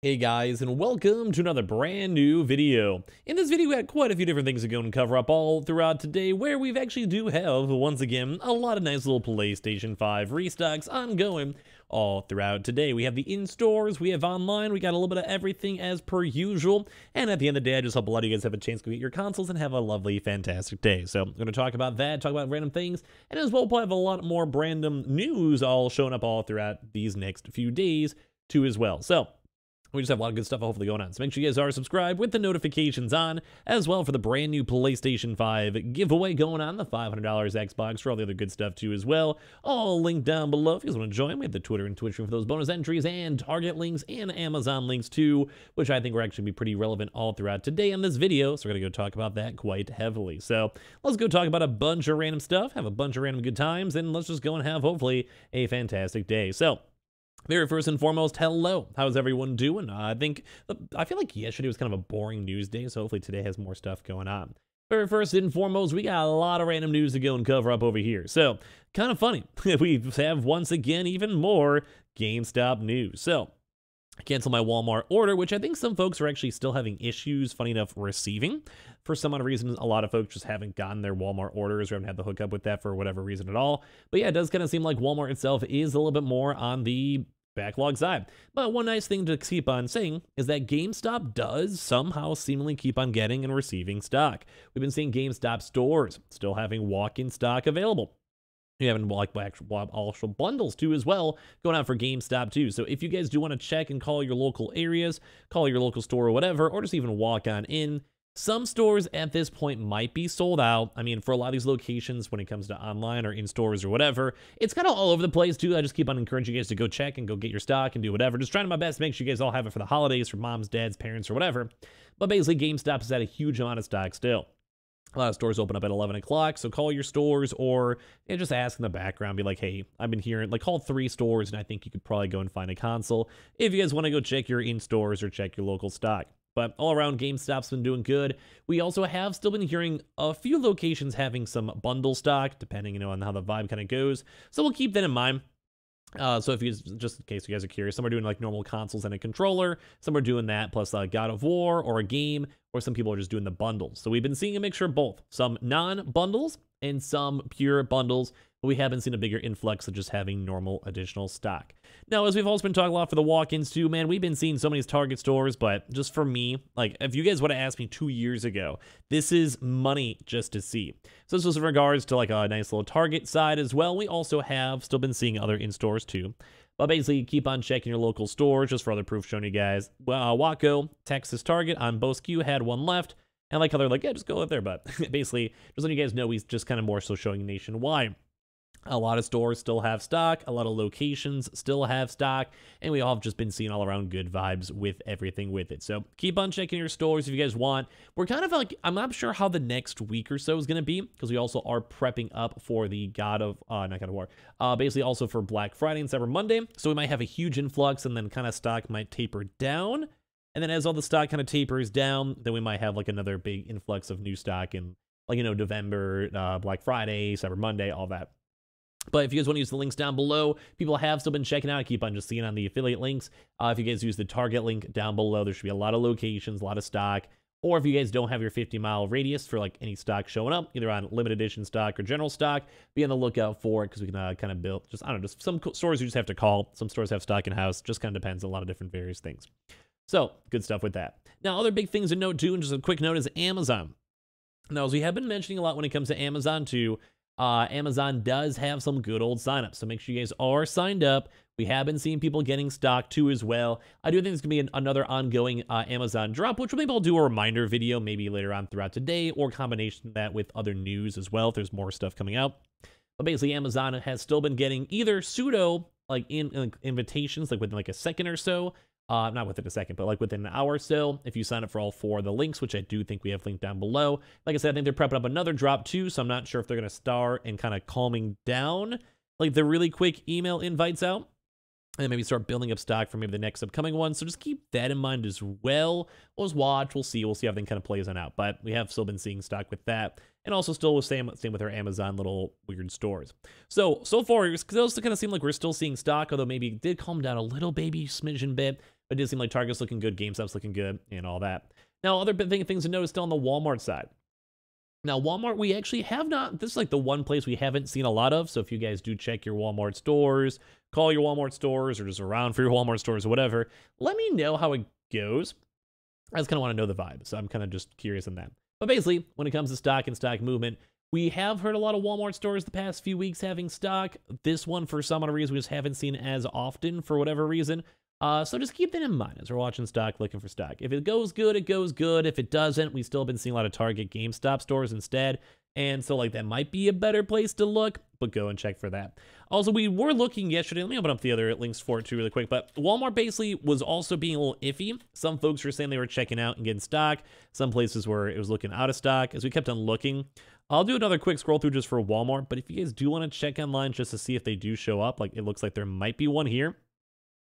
Hey guys, and welcome to another brand new video. In this video, we had quite a few different things to go and cover up all throughout today, where we've actually do have, once again, a lot of nice little PlayStation 5 restocks ongoing all throughout today. We have the in-stores, we have online, we got a little bit of everything as per usual, and at the end of the day, I just hope a lot of you guys have a chance to get your consoles and have a lovely, fantastic day. So I'm going to talk about that, talk about random things, and as well, we'll have a lot more random news all showing up all throughout these next few days too as well. So we just have a lot of good stuff hopefully going on. So make sure you guys are subscribed with the notifications on as well for the brand new PlayStation 5 giveaway going on, the $500 Xbox for all the other good stuff too as well. All linked down below if you guys want to join. We have the Twitter and Twitch room for those bonus entries and Target links and Amazon links too, which I think will actually be pretty relevant all throughout today in this video. So we're going to go talk about that quite heavily. So let's go talk about a bunch of random stuff, have a bunch of random good times, and let's just go and have hopefully a fantastic day. So very first and foremost, hello. How's everyone doing? Uh, I think, I feel like yesterday was kind of a boring news day, so hopefully today has more stuff going on. Very first and foremost, we got a lot of random news to go and cover up over here. So, kind of funny. we have once again even more GameStop news. So, cancel my Walmart order, which I think some folks are actually still having issues, funny enough, receiving. For some odd reason, a lot of folks just haven't gotten their Walmart orders or haven't had the hookup with that for whatever reason at all. But yeah, it does kind of seem like Walmart itself is a little bit more on the backlog side. But one nice thing to keep on saying is that GameStop does somehow seemingly keep on getting and receiving stock. We've been seeing GameStop stores still having walk-in stock available. You have like actual bundles too as well going on for GameStop too. So if you guys do want to check and call your local areas, call your local store or whatever, or just even walk on in, some stores at this point might be sold out. I mean, for a lot of these locations, when it comes to online or in stores or whatever, it's kind of all over the place too. I just keep on encouraging you guys to go check and go get your stock and do whatever. Just trying my best to make sure you guys all have it for the holidays, for moms, dads, parents, or whatever. But basically, GameStop has had a huge amount of stock still. A lot of stores open up at 11 o'clock, so call your stores or you know, just ask in the background, be like, hey, I've been hearing, like call three stores and I think you could probably go and find a console if you guys want to go check your in-stores or check your local stock. But all around, GameStop's been doing good. We also have still been hearing a few locations having some bundle stock, depending, you know, on how the vibe kind of goes. So we'll keep that in mind. Uh, so if you just in case you guys are curious, some are doing like normal consoles and a controller, some are doing that plus a God of War or a game, or some people are just doing the bundles. So we've been seeing a mixture of both, some non-bundles and some pure bundles but we haven't seen a bigger influx of just having normal additional stock. Now, as we've also been talking a lot for the walk-ins too, man, we've been seeing so many Target stores, but just for me, like, if you guys would have asked me two years ago, this is money just to see. So this was in regards to like a nice little Target side as well. We also have still been seeing other in-stores too. But basically, keep on checking your local stores just for other proof showing you guys. Well, uh, Waco, Texas Target on Bosque had one left. And like how they're like, yeah, just go up there. But basically, just letting you guys know, he's just kind of more so showing nationwide. A lot of stores still have stock, a lot of locations still have stock, and we all have just been seeing all around good vibes with everything with it. So keep on checking your stores if you guys want. We're kind of like, I'm not sure how the next week or so is going to be, because we also are prepping up for the God of, uh, not God of War, uh, basically also for Black Friday and Cyber Monday. So we might have a huge influx, and then kind of stock might taper down. And then as all the stock kind of tapers down, then we might have like another big influx of new stock in, like, you know, November, uh, Black Friday, Cyber Monday, all that. But if you guys want to use the links down below, people have still been checking out. I keep on just seeing on the affiliate links. Uh, if you guys use the target link down below, there should be a lot of locations, a lot of stock. Or if you guys don't have your 50 mile radius for like any stock showing up, either on limited edition stock or general stock, be on the lookout for it because we can uh, kind of build just, I don't know, just some stores you just have to call. Some stores have stock in house, just kind of depends on a lot of different various things. So good stuff with that. Now, other big things to note too, and just a quick note is Amazon. Now, as we have been mentioning a lot when it comes to Amazon too, uh, Amazon does have some good old signups, so make sure you guys are signed up. We have been seeing people getting stock too as well. I do think there's going to be an, another ongoing uh, Amazon drop, which maybe I'll do a reminder video maybe later on throughout today or combination of that with other news as well if there's more stuff coming out. But basically, Amazon has still been getting either pseudo like in, in invitations like within like a second or so uh, not within a second, but like within an hour or so, if you sign up for all four of the links, which I do think we have linked down below. Like I said, I think they're prepping up another drop too, so I'm not sure if they're going to start and kind of calming down like the really quick email invites out and maybe start building up stock for maybe the next upcoming one. So just keep that in mind as well. We'll just watch. We'll see. We'll see how everything kind of plays on out. But we have still been seeing stock with that. And also still the same, same with our Amazon little weird stores. So, so far, it still kind of seem like we're still seeing stock, although maybe it did calm down a little baby smidgen bit. But it did seem like Target's looking good, GameStop's looking good, and all that. Now, other thing, things to notice still on the Walmart side. Now, Walmart, we actually have not, this is like the one place we haven't seen a lot of. So if you guys do check your Walmart stores, call your Walmart stores, or just around for your Walmart stores or whatever, let me know how it goes. I just kind of want to know the vibe. So I'm kind of just curious on that. But basically, when it comes to stock and stock movement, we have heard a lot of Walmart stores the past few weeks having stock. This one, for some odd reason, we just haven't seen as often for whatever reason. Uh, so just keep that in mind as we're watching stock, looking for stock. If it goes good, it goes good. If it doesn't, we've still been seeing a lot of Target GameStop stores instead. And so like that might be a better place to look, but go and check for that. Also, we were looking yesterday. Let me open up the other links for it too really quick. But Walmart basically was also being a little iffy. Some folks were saying they were checking out and getting stock. Some places where it was looking out of stock. As we kept on looking, I'll do another quick scroll through just for Walmart. But if you guys do want to check online just to see if they do show up, like it looks like there might be one here.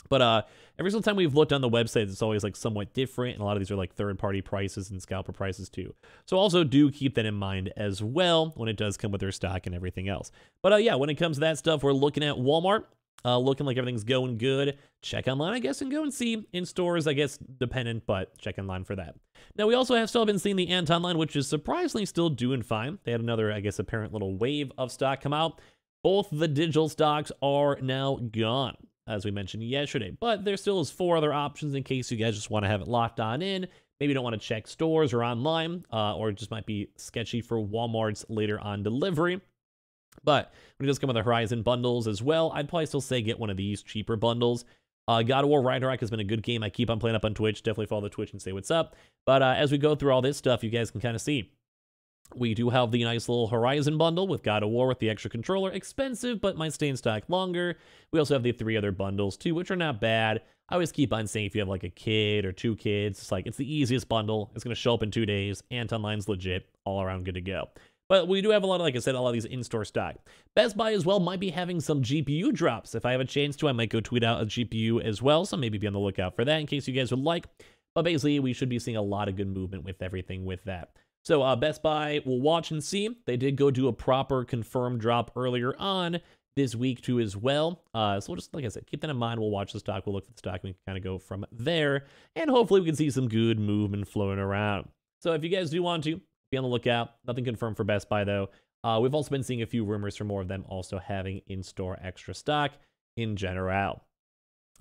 But uh, every single time we've looked on the website, it's always like somewhat different, and a lot of these are like third-party prices and scalper prices too. So also do keep that in mind as well when it does come with their stock and everything else. But uh, yeah, when it comes to that stuff, we're looking at Walmart. Uh, looking like everything's going good. Check online, I guess, and go and see in stores, I guess, dependent, but check online for that. Now, we also have still been seeing the Antonline, which is surprisingly still doing fine. They had another, I guess, apparent little wave of stock come out. Both the digital stocks are now gone as we mentioned yesterday. But there still is four other options in case you guys just want to have it locked on in. Maybe you don't want to check stores or online, uh, or it just might be sketchy for Walmart's later on delivery. But when it does come with the Horizon bundles as well, I'd probably still say get one of these cheaper bundles. Uh, God of War Ragnarok has been a good game. I keep on playing up on Twitch. Definitely follow the Twitch and say what's up. But uh, as we go through all this stuff, you guys can kind of see we do have the nice little Horizon bundle with God of War with the extra controller. Expensive, but might stay in stock longer. We also have the three other bundles too, which are not bad. I always keep on saying if you have like a kid or two kids, it's like it's the easiest bundle. It's going to show up in two days. Antonline's legit. All around good to go. But we do have a lot of, like I said, a lot of these in-store stock. Best Buy as well might be having some GPU drops. If I have a chance to, I might go tweet out a GPU as well. So maybe be on the lookout for that in case you guys would like. But basically, we should be seeing a lot of good movement with everything with that. So uh, Best Buy will watch and see. They did go do a proper confirmed drop earlier on this week too as well. Uh, so we'll just, like I said, keep that in mind. We'll watch the stock. We'll look for the stock. We can kind of go from there. And hopefully we can see some good movement flowing around. So if you guys do want to, be on the lookout. Nothing confirmed for Best Buy though. Uh, we've also been seeing a few rumors for more of them also having in-store extra stock in general.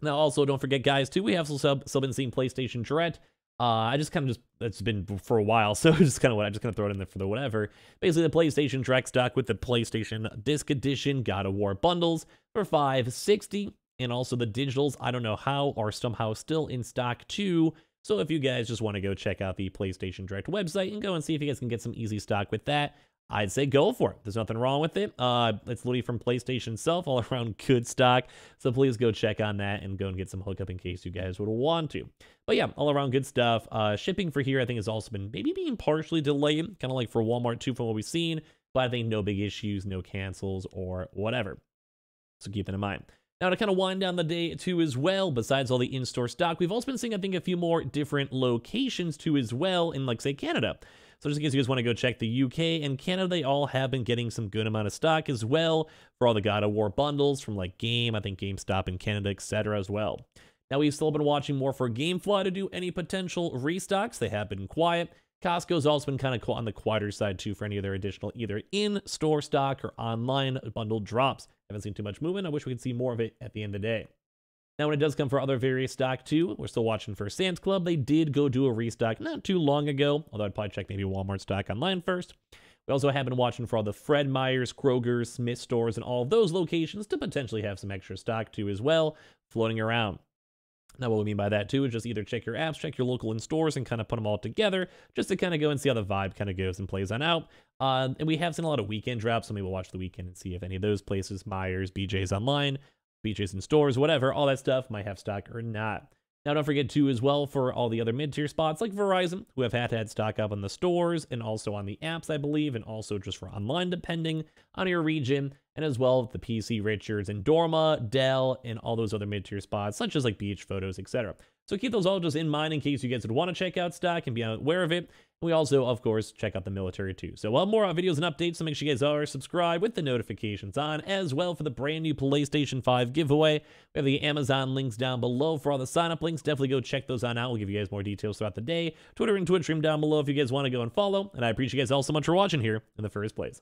Now also don't forget guys too, we have still, still been seeing PlayStation Direct. Uh, I just kind of just, it's been for a while, so just kind of what, I'm just going to throw it in there for the whatever. Basically, the PlayStation Direct stock with the PlayStation Disc Edition God of War bundles for 560 and also the digitals, I don't know how, are somehow still in stock too. So if you guys just want to go check out the PlayStation Direct website and go and see if you guys can get some easy stock with that, I'd say go for it. There's nothing wrong with it. Uh, it's literally from PlayStation itself, all around good stock. So please go check on that and go and get some hookup in case you guys would want to. But yeah, all around good stuff. Uh, shipping for here, I think, has also been maybe being partially delayed, kind of like for Walmart too, from what we've seen. But I think no big issues, no cancels or whatever. So keep that in mind. Now to kind of wind down the day too as well, besides all the in-store stock, we've also been seeing, I think, a few more different locations too as well in, like, say, Canada. So just in case you guys want to go check the UK and Canada, they all have been getting some good amount of stock as well for all the God of War bundles from like Game, I think GameStop in Canada, etc. as well. Now we've still been watching more for GameFly to do any potential restocks. They have been quiet. Costco's also been kind of on the quieter side too for any of their additional either in-store stock or online bundle drops. Haven't seen too much movement. I wish we could see more of it at the end of the day. Now, when it does come for other various stock too, we're still watching for Sam's Club. They did go do a restock not too long ago, although I'd probably check maybe Walmart stock online first. We also have been watching for all the Fred Meyers, Kroger, Smith stores, and all of those locations to potentially have some extra stock too as well floating around. Now, what we mean by that too is just either check your apps, check your local in stores, and kind of put them all together just to kind of go and see how the vibe kind of goes and plays on out. Uh, and we have seen a lot of weekend drops, so maybe we'll watch the weekend and see if any of those places, Myers, BJ's online, BJ's in stores, whatever, all that stuff might have stock or not. Now, don't forget too, as well, for all the other mid-tier spots like Verizon, who have had to had stock up on the stores and also on the apps, I believe, and also just for online, depending on your region, and as well the PC Richards and Adorama, Dell, and all those other mid-tier spots, such as like B&H Photos, etc. So keep those all just in mind in case you guys would want to check out stock and be aware of it. We also, of course, check out the military too. So, well, more on videos and updates, so make sure you guys are subscribed with the notifications on, as well for the brand new PlayStation 5 giveaway. We have the Amazon links down below for all the sign up links. Definitely go check those on out. We'll give you guys more details throughout the day. Twitter and Twitch stream down below if you guys want to go and follow. And I appreciate you guys all so much for watching here in the first place.